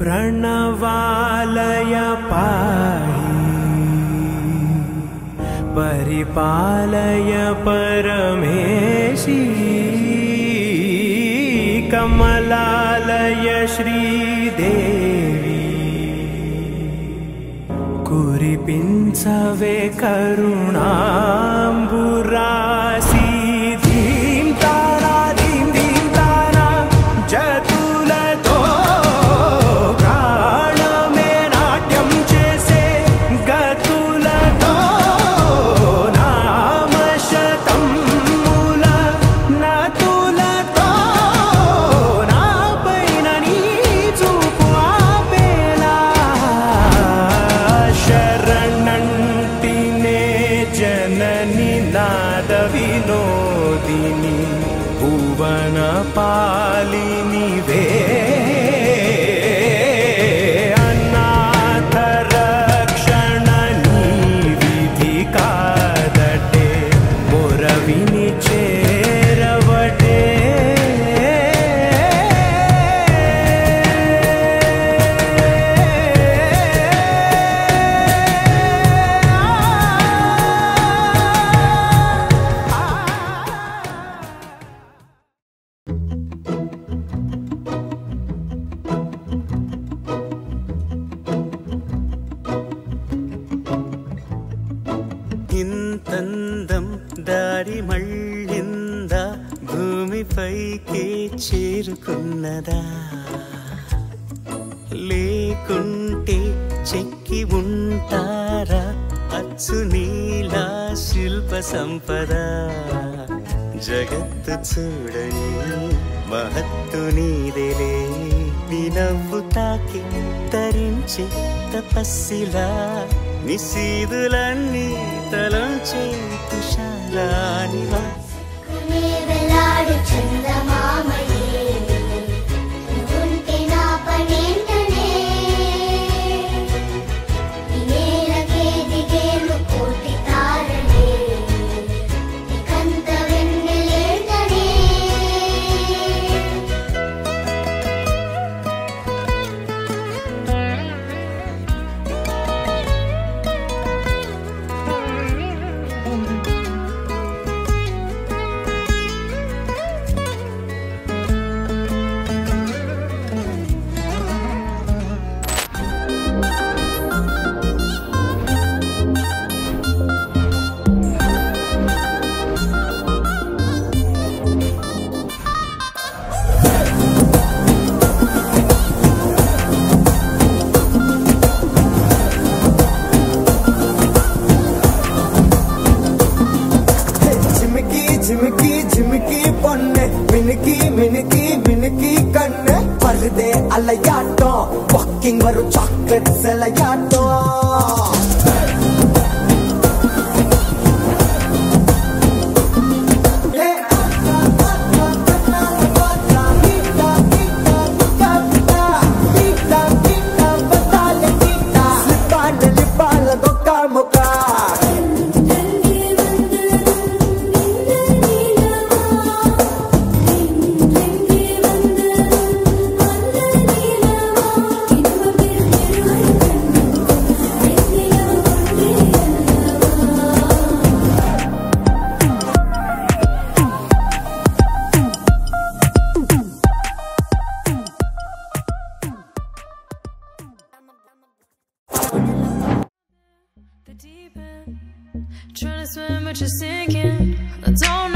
प्रणवालय पाहि। परिपालय परमेशी। कमलालय श्रीदेवी। कुरिपिञ्चवे करुणाम्बुरासि वणपालिनी वे। अनाथरक्षणनि विधिकादटे मुरविनि च తందం దారి మళ్ళిందా? భూమిపైకే చేరుకున్నదా? లేకుంటే చెక్కి ఉంటారా? అచ్చు నీలా శిల్ప సంపద. జగత్తు చూడని మహత్తు నీదేలే. నీ నవ్వు తాకి తరించి తపస్సిలా నిశీదులన్నీ తలంచే తుషారానివా చందమా. ஜிமிக்கி பொண்ணு மினுக்கி மினுக்கி மினுக்கி கண்ணு. வருதே அலையாட்டம். வாக்கிங் வரும் சாக்லேட் சிலையாட்டம். Trying to swim, but you're sinking. I don't